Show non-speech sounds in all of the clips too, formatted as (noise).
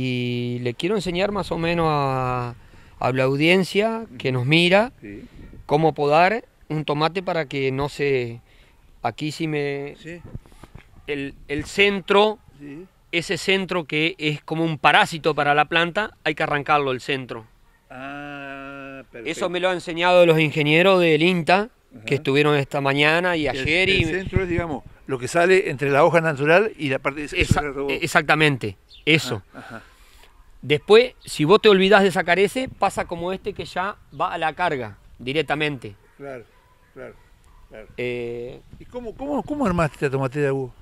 y le quiero enseñar más o menos a, a la audiencia que nos mira Sí. cómo podar un tomate para que no se... Aquí sí me... Sí. El, el centro, Sí. ese centro que es como un parásito para la planta, hay que arrancarlo el centro. Ah, perfecto. Eso me lo han enseñado los ingenieros del INTA, que estuvieron esta mañana y El- ayer. el, y, centro es, digamos, lo que sale entre la hoja natural y la parte de Esa- exactamente, eso. Ah, ajá. Después, si vos te olvidás de sacar ese, pasa como este que ya va a la carga directamente. Claro, claro, claro. Eh, ¿Y cómo, cómo, cómo armaste esta tomatera, Hugo?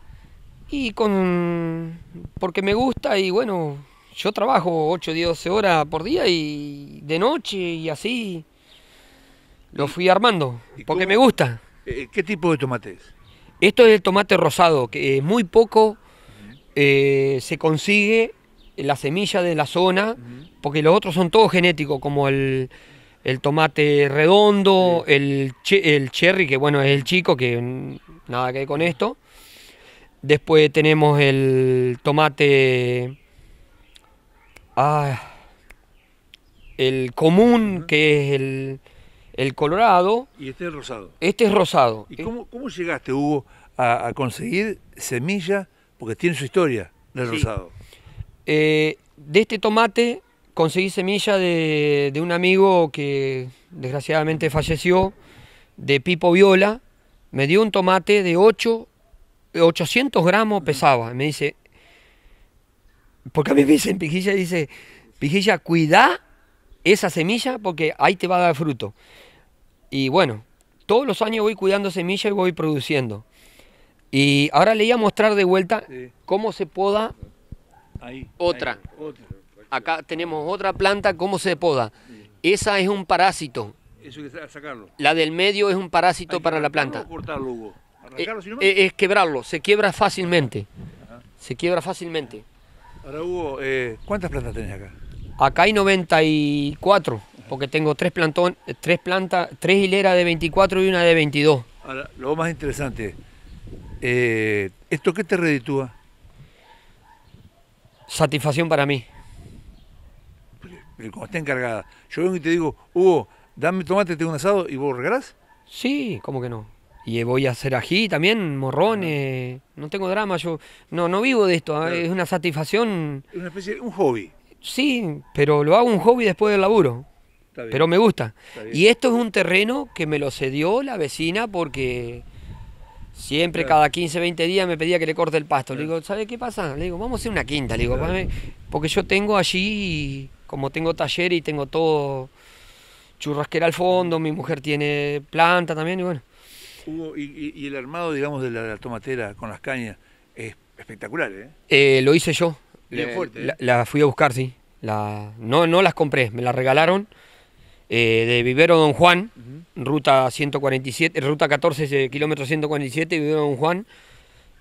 y con. porque me gusta y bueno, yo trabajo 8 o 12 horas por día y de noche y así. Lo fui armando, ¿Y porque cómo? me gusta. Eh, ¿Qué tipo de tomate es? Esto es el tomate rosado, que muy poco eh, se consigue la semilla de la zona, porque los otros son todos genéticos, como el, el tomate redondo, el, che- el cherry, que bueno, es el chico, que nada que ver con esto. Después tenemos el tomate... ah, el común, que es el, el colorado. Y este es rosado. Este es rosado. ¿Y cómo, cómo llegaste, Hugo, a, a conseguir semilla? Porque tiene su historia del Sí. rosado. Eh, de este tomate conseguí semilla de, de un amigo que desgraciadamente falleció, de Pipo Viola. Me dio un tomate de 8, 800 gramos pesaba. Me dice, porque a mí me dicen Pijilla, dice, Pijilla, cuida esa semilla porque ahí te va a dar fruto. Y bueno, todos los años voy cuidando semilla y voy produciendo. Y ahora le iba a mostrar de vuelta Sí. cómo se poda Ahí. Otra. ahí, otra. Acá tenemos otra planta, ¿cómo se poda? Esa es un parásito. Eso hay que sacarlo. La del medio es un parásito ¿Hay que para la planta. o cortarlo, Hugo? Eh, ¿Arrancarlo si no? eh, es quebrarlo, se quiebra fácilmente. Se quiebra fácilmente. Ahora, Hugo, eh, ¿cuántas plantas tenés acá? Acá hay 94, porque tengo tres plantón, tres plantas, tres hileras de 24 y una de 22. Ahora, lo más interesante, eh, ¿esto qué te reditúa? Satisfacción para mí. Como está encargada. Yo vengo y te digo, Hugo, dame tomate, tengo un asado, y vos regalás. Sí, ¿cómo que no? Y voy a hacer ají también, morrones, no tengo drama, yo no, no vivo de esto. Claro. es una satisfacción, Es una especie, un hobby. sí, pero lo hago un hobby después del laburo. Pero me gusta. Y esto es un terreno que me lo cedió la vecina porque siempre Claro. cada 15, 20 días me pedía que le corte el pasto. Le digo, ¿sabe qué pasa? Le digo, vamos a hacer una quinta. Le digo, Claro. Porque yo tengo allí, como tengo taller y tengo todo churrasquera al fondo, mi mujer tiene planta también y bueno. Hugo, y, y- el armado, digamos, de la, la tomatera con las cañas es espectacular, ¿eh? Eh, lo hice yo. Bien Le- fuerte, ¿eh? la, la fui a buscar, sí. La, no, no las compré, me las regalaron eh, de Vivero Don Juan, ruta 147, ruta 14, eh, kilómetro 147, Vivero Don Juan,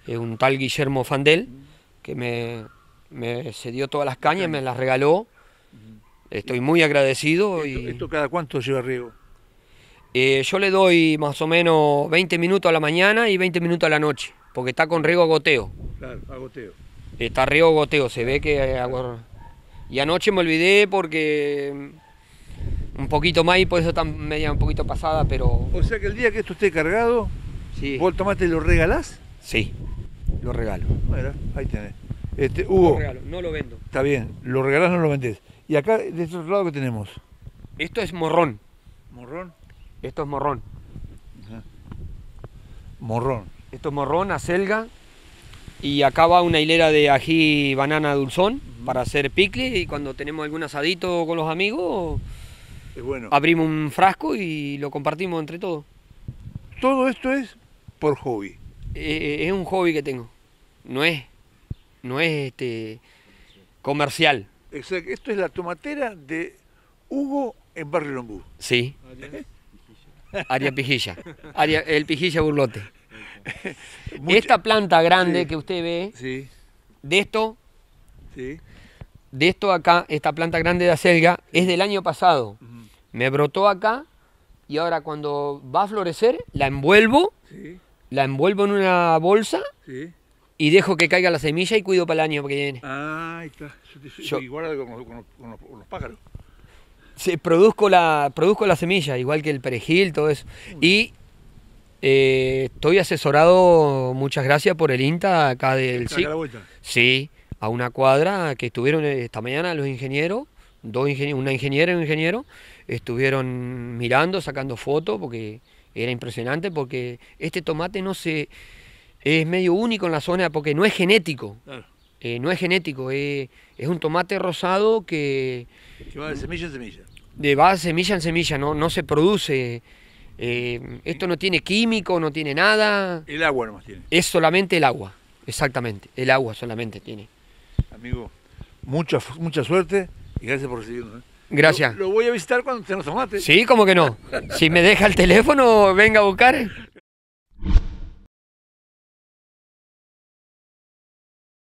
eh, un tal Guillermo Fandel, que me, me cedió todas las cañas, me las regaló. Estoy muy agradecido Esto, y esto cada cuánto lleva riego? eh, yo le doy más o menos 20 minutos a la mañana y 20 minutos a la noche, porque está con riego a goteo. Claro, agoteo. Está riego goteo, se ve que Y anoche me olvidé porque un poquito más y por eso está media un poquito pasada, pero O sea que el día que esto esté cargado, sí, vos el tomate lo regalás. sí, lo regalo. Bueno, ahí tenés. Este, Lo Hugo, regalo, no lo vendo. está bien, lo regalás, no lo vendés. Y acá, de este otro lado, que tenemos? Esto es morrón, Morrón. esto es morrón. Morrón. Esto es morrón, acelga. Y acá va una hilera de ají banana dulzón para hacer picle y cuando tenemos algún asadito con los amigos Es bueno. abrimos un frasco y lo compartimos entre todos. Todo esto es por hobby. Eh, es un hobby que tengo. No es, no es este comercial. O sea, que esto es la tomatera de Hugo en Barrio Lombú. Sí. Aria Pijilla. Aria- el Pijilla Burlote. (laughs) Mucha- Esta planta grande Sí. que usted ve, Sí, de esto, sí. de esto acá, esta planta grande de acelga, es del año pasado. Me brotó acá y ahora cuando va a florecer, la envuelvo, Sí, la envuelvo en una bolsa sí. y dejo que caiga la semilla y cuido para el año que viene. Ah, ahí está. Yo Igual con los, con los- con los- con los pájaros. Sí, produzco la, produzco la semilla, igual que el perejil, todo eso. Y eh, estoy asesorado, muchas gracias por el INTA acá del SIC. Sí, a una cuadra que estuvieron esta mañana los ingenieros, dos ingenie- una ingeniera y un ingeniero, estuvieron mirando, sacando fotos, porque era impresionante, porque este tomate no se es medio único en la zona, porque no es genético, Claro. eh, no es genético, eh, es un tomate rosado que Que va de semilla en semilla. de va de semilla en semilla, no, no se produce, eh, esto no tiene químico, no tiene nada, El agua nomás tiene. es solamente el agua, exactamente, el agua solamente tiene. Amigo, mucha, mucha suerte y gracias por recibirnos. Gracias. Lo, lo voy a visitar cuando tengas tomates. Sí, como que no. Si me deja el teléfono, venga a buscar.